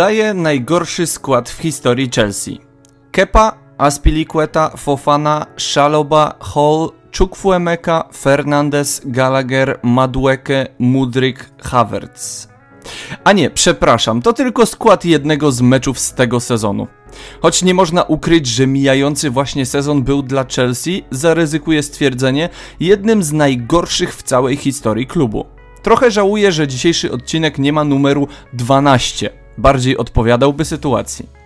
Podaję najgorszy skład w historii Chelsea. Kepa, Aspilicueta, Fofana, Szaloba, Hall, Chukwuemeka, Fernandez, Gallagher, Madueke, Mudryk, Havertz. A nie, przepraszam, to tylko skład jednego z meczów z tego sezonu. Choć nie można ukryć, że mijający właśnie sezon był dla Chelsea, zaryzykuję stwierdzenie, jednym z najgorszych w całej historii klubu. Trochę żałuję, że dzisiejszy odcinek nie ma numeru 12. Bardziej odpowiadałby sytuacji.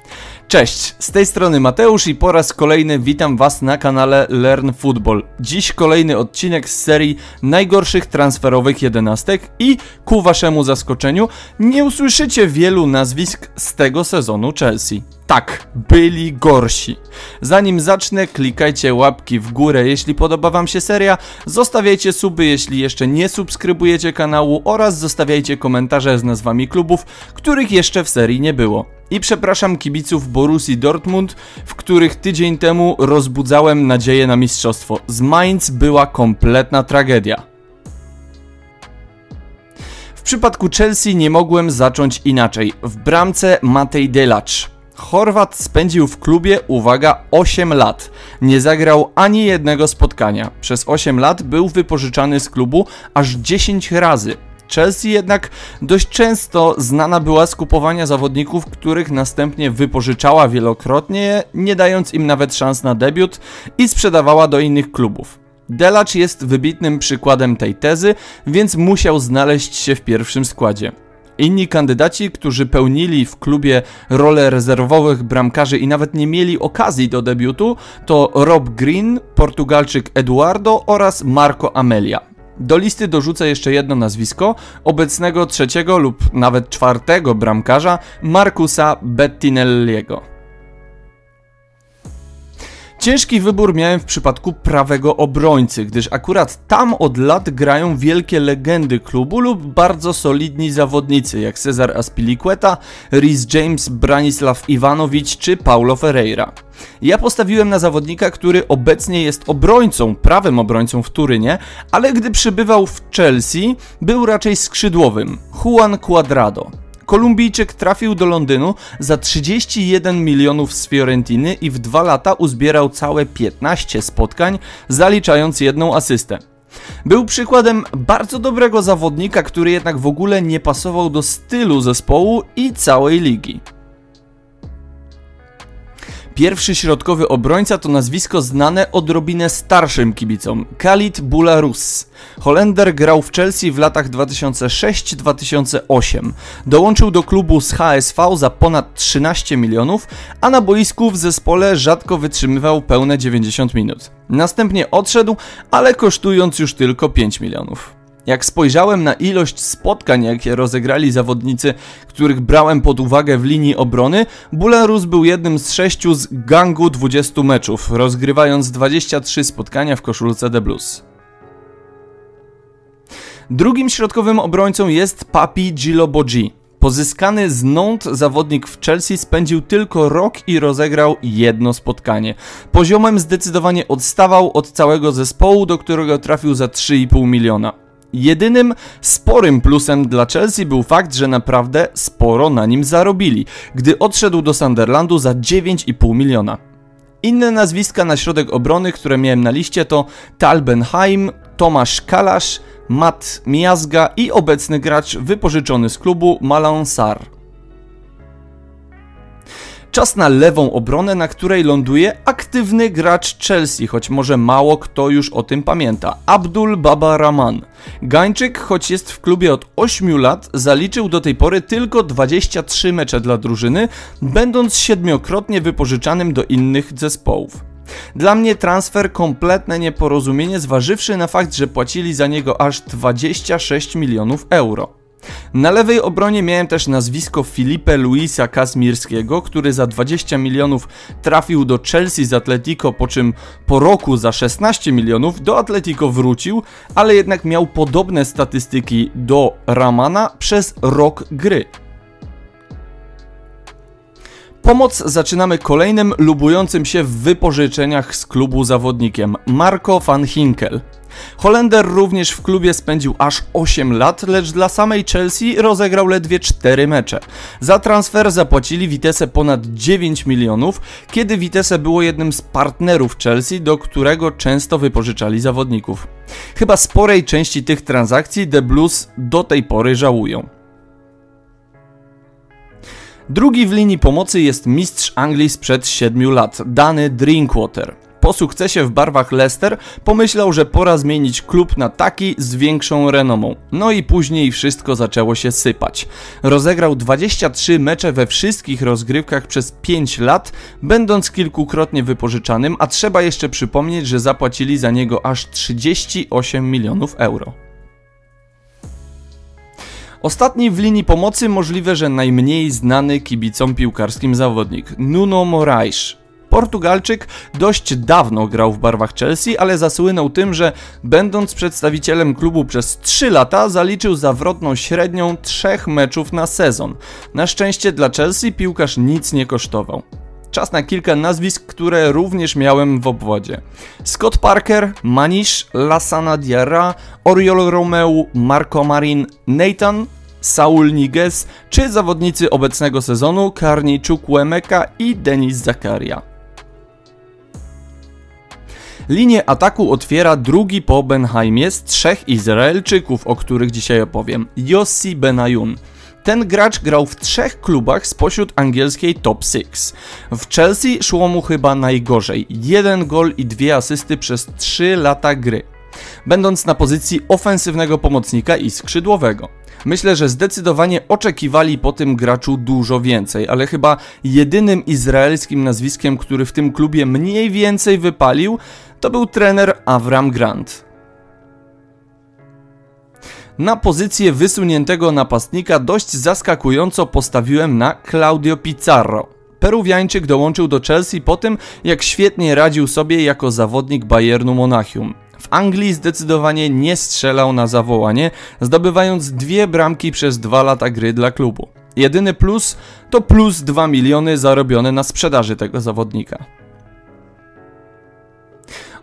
Cześć, z tej strony Mateusz i po raz kolejny witam Was na kanale Learn Football. Dziś kolejny odcinek z serii najgorszych transferowych jedenastek i ku Waszemu zaskoczeniu nie usłyszycie wielu nazwisk z tego sezonu Chelsea. Tak, byli gorsi. Zanim zacznę, klikajcie łapki w górę, jeśli podoba Wam się seria, zostawiajcie suby, jeśli jeszcze nie subskrybujecie kanału oraz zostawiajcie komentarze z nazwami klubów, których jeszcze w serii nie było. I przepraszam kibiców Borussii Dortmund, w których tydzień temu rozbudzałem nadzieję na mistrzostwo. Z Mainz była kompletna tragedia. W przypadku Chelsea nie mogłem zacząć inaczej. W bramce Matej Delacz. Chorwat spędził w klubie, uwaga, 8 lat. Nie zagrał ani jednego spotkania. Przez 8 lat był wypożyczany z klubu aż 10 razy. Chelsea jednak dość często znana była z kupowania zawodników, których następnie wypożyczała wielokrotnie, nie dając im nawet szans na debiut i sprzedawała do innych klubów. Delacz jest wybitnym przykładem tej tezy, więc musiał znaleźć się w pierwszym składzie. Inni kandydaci, którzy pełnili w klubie rolę rezerwowych bramkarzy i nawet nie mieli okazji do debiutu, to Rob Green, Portugalczyk Eduardo oraz Marco Amelia. Do listy dorzucę jeszcze jedno nazwisko, obecnego trzeciego lub nawet czwartego bramkarza Marcusa Bettinelliego. Ciężki wybór miałem w przypadku prawego obrońcy, gdyż akurat tam od lat grają wielkie legendy klubu lub bardzo solidni zawodnicy, jak Cezar Aspilicueta, Rhys James, Branisław Iwanowicz czy Paulo Ferreira. Ja postawiłem na zawodnika, który obecnie jest obrońcą, prawym obrońcą w Turynie, ale gdy przybywał w Chelsea, był raczej skrzydłowym, Juan Cuadrado. Kolumbijczyk trafił do Londynu za 31 milionów z Fiorentiny i w dwa lata uzbierał całe 15 spotkań, zaliczając jedną asystę. Był przykładem bardzo dobrego zawodnika, który jednak w ogóle nie pasował do stylu zespołu i całej ligi. Pierwszy środkowy obrońca to nazwisko znane odrobinę starszym kibicom, Khalid Boularus. Holender grał w Chelsea w latach 2006-2008. Dołączył do klubu z HSV za ponad 13 milionów, a na boisku w zespole rzadko wytrzymywał pełne 90 minut. Następnie odszedł, ale kosztując już tylko 5 milionów. Jak spojrzałem na ilość spotkań, jakie rozegrali zawodnicy, których brałem pod uwagę w linii obrony, Bularus był jednym z sześciu z gangu 20 meczów, rozgrywając 23 spotkania w koszulce The Blues. Drugim środkowym obrońcą jest Papi Gilobogi. Pozyskany z Nantes zawodnik w Chelsea spędził tylko rok i rozegrał jedno spotkanie. Poziomem zdecydowanie odstawał od całego zespołu, do którego trafił za 3,5 miliona. Jedynym sporym plusem dla Chelsea był fakt, że naprawdę sporo na nim zarobili, gdy odszedł do Sunderlandu za 9,5 miliona. Inne nazwiska na środek obrony, które miałem na liście to Tal Benheim, Tomasz Kalasz, Matt Miazga i obecny gracz wypożyczony z klubu Malan Sar. Czas na lewą obronę, na której ląduje aktywny gracz Chelsea, choć może mało kto już o tym pamięta. Abdul Baba Rahman. Gańczyk, choć jest w klubie od 8 lat, zaliczył do tej pory tylko 23 mecze dla drużyny, będąc siedmiokrotnie wypożyczanym do innych zespołów. Dla mnie transfer kompletne nieporozumienie, zważywszy na fakt, że płacili za niego aż 26 milionów euro. Na lewej obronie miałem też nazwisko Filipe Luisa Kazmirskiego, który za 20 milionów trafił do Chelsea z Atletico, po czym po roku za 16 milionów do Atletico wrócił, ale jednak miał podobne statystyki do Ramana przez rok gry. Pomoc zaczynamy kolejnym lubującym się w wypożyczeniach z klubu zawodnikiem Marco van Hinkel. Holender również w klubie spędził aż 8 lat, lecz dla samej Chelsea rozegrał ledwie 4 mecze. Za transfer zapłacili Vitesse ponad 9 milionów, kiedy Vitesse było jednym z partnerów Chelsea, do którego często wypożyczali zawodników. Chyba sporej części tych transakcji The Blues do tej pory żałują. Drugi w linii pomocy jest mistrz Anglii sprzed 7 lat, Dany Drinkwater. Po sukcesie w barwach Leicester pomyślał, że pora zmienić klub na taki z większą renomą. No i później wszystko zaczęło się sypać. Rozegrał 23 mecze we wszystkich rozgrywkach przez 5 lat, będąc kilkukrotnie wypożyczanym, a trzeba jeszcze przypomnieć, że zapłacili za niego aż 38 milionów euro. Ostatni w linii pomocy możliwe, że najmniej znany kibicom piłkarskim zawodnik Nuno Moraes. Portugalczyk dość dawno grał w barwach Chelsea, ale zasłynął tym, że będąc przedstawicielem klubu przez 3 lata zaliczył zawrotną średnią 3 meczów na sezon. Na szczęście dla Chelsea piłkarz nic nie kosztował. Czas na kilka nazwisk, które również miałem w obwodzie. Scott Parker, Manish, Lassana Diarra, Oriol Romeu, Marco Marin, Nathan, Saul Niguez, czy zawodnicy obecnego sezonu Karni Chukwuemeka i Denis Zakaria. Linię ataku otwiera drugi po Benheimie z trzech Izraelczyków, o których dzisiaj opowiem. Yossi Benayun. Ten gracz grał w trzech klubach spośród angielskiej top 6. W Chelsea szło mu chyba najgorzej. Jeden gol i dwie asysty przez 3 lata gry. Będąc na pozycji ofensywnego pomocnika i skrzydłowego. Myślę, że zdecydowanie oczekiwali po tym graczu dużo więcej, ale chyba jedynym izraelskim nazwiskiem, który w tym klubie mniej więcej wypalił, to był trener Avram Grant. Na pozycję wysuniętego napastnika dość zaskakująco postawiłem na Claudio Pizarro. Peruwiańczyk dołączył do Chelsea po tym, jak świetnie radził sobie jako zawodnik Bayernu Monachium. W Anglii zdecydowanie nie strzelał na zawołanie, zdobywając dwie bramki przez dwa lata gry dla klubu. Jedyny plus to plus 2 miliony zarobione na sprzedaży tego zawodnika.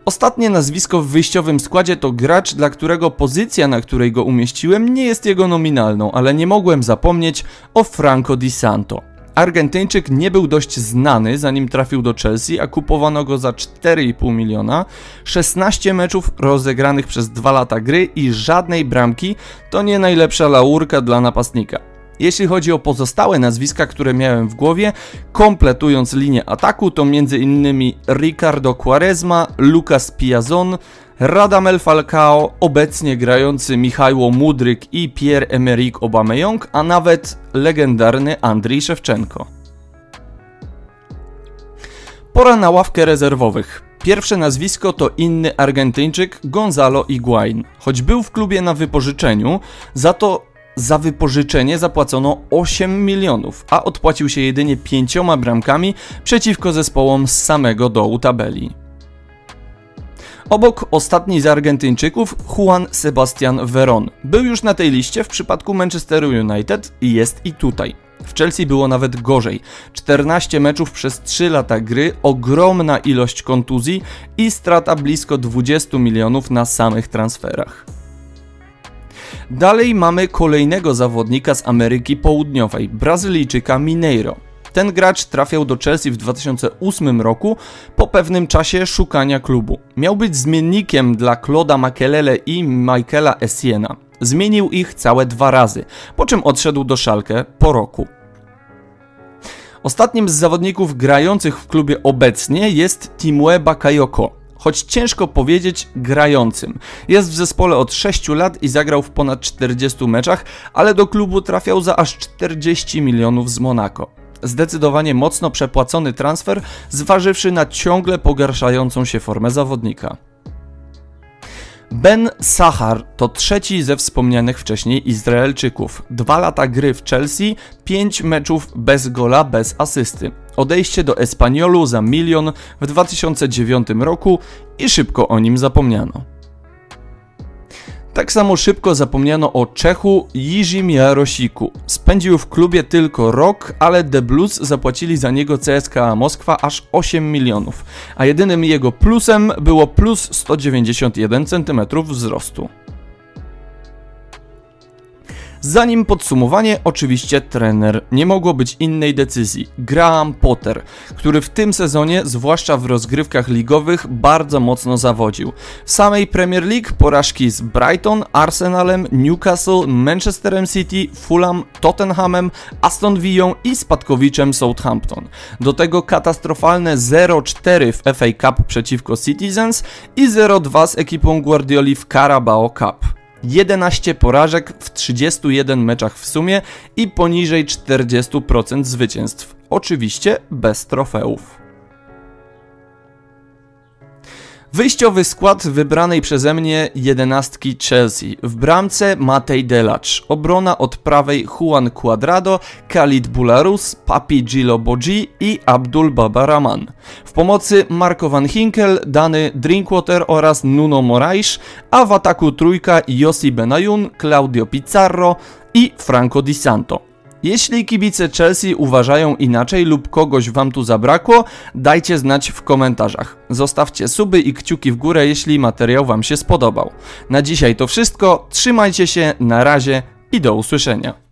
Ostatnie nazwisko w wyjściowym składzie to gracz, dla którego pozycja, na której go umieściłem, nie jest jego nominalną, ale nie mogłem zapomnieć o Franco Di Santo. Argentyńczyk nie był dość znany zanim trafił do Chelsea, a kupowano go za 4,5 miliona. 16 meczów rozegranych przez 2 lata gry i żadnej bramki to nie najlepsza laurka dla napastnika. Jeśli chodzi o pozostałe nazwiska, które miałem w głowie, kompletując linię ataku, to m.in. Ricardo Quaresma, Lucas Piazon, Radamel Falcao, obecnie grający Michajło Mudryk i Pierre-Emerick Aubameyang, a nawet legendarny Andrii Szewczenko. Pora na ławkę rezerwowych. Pierwsze nazwisko to inny Argentyńczyk Gonzalo Higuain. Choć był w klubie na wypożyczeniu, za to za wypożyczenie zapłacono 8 milionów, a odpłacił się jedynie pięcioma bramkami przeciwko zespołom z samego dołu tabeli. Obok ostatni z Argentyńczyków Juan Sebastian Veron. Był już na tej liście w przypadku Manchesteru United i jest i tutaj. W Chelsea było nawet gorzej. 14 meczów przez 3 lata gry, ogromna ilość kontuzji i strata blisko 20 milionów na samych transferach. Dalej mamy kolejnego zawodnika z Ameryki Południowej, Brazylijczyka Mineiro. Ten gracz trafiał do Chelsea w 2008 roku po pewnym czasie szukania klubu. Miał być zmiennikiem dla Claude'a Makelele i Michaela Essiena. Zmienił ich całe dwa razy, po czym odszedł do Szalkę po roku. Ostatnim z zawodników grających w klubie obecnie jest Timue Bakayoko choć ciężko powiedzieć grającym. Jest w zespole od 6 lat i zagrał w ponad 40 meczach, ale do klubu trafiał za aż 40 milionów z Monako. Zdecydowanie mocno przepłacony transfer, zważywszy na ciągle pogarszającą się formę zawodnika. Ben Sahar to trzeci ze wspomnianych wcześniej Izraelczyków. Dwa lata gry w Chelsea, pięć meczów bez gola, bez asysty. Odejście do Espaniolu za milion w 2009 roku i szybko o nim zapomniano. Tak samo szybko zapomniano o Czechu Jiżim Jarosiku. Spędził w klubie tylko rok, ale The Blues zapłacili za niego CSKA Moskwa aż 8 milionów, a jedynym jego plusem było plus 191 cm wzrostu. Zanim podsumowanie, oczywiście trener. Nie mogło być innej decyzji. Graham Potter, który w tym sezonie, zwłaszcza w rozgrywkach ligowych, bardzo mocno zawodził. W samej Premier League porażki z Brighton, Arsenalem, Newcastle, Manchesterem City, Fulham, Tottenhamem, Aston Villą i spadkowiczem Southampton. Do tego katastrofalne 0-4 w FA Cup przeciwko Citizens i 0-2 z ekipą Guardioli w Carabao Cup. 11 porażek w 31 meczach w sumie i poniżej 40% zwycięstw. Oczywiście bez trofeów. Wyjściowy skład wybranej przeze mnie jedenastki Chelsea. W bramce Matej Delacz, obrona od prawej Juan Cuadrado, Khalid Bularus, Papi Gilo Bogi i Abdul Baba Rahman. W pomocy Marco Van Hinkel, Dany Drinkwater oraz Nuno Moraes, a w ataku trójka Yossi Benayoun, Claudio Pizarro i Franco Di Santo. Jeśli kibice Chelsea uważają inaczej lub kogoś wam tu zabrakło, dajcie znać w komentarzach. Zostawcie suby i kciuki w górę, jeśli materiał wam się spodobał. Na dzisiaj to wszystko, trzymajcie się, na razie i do usłyszenia.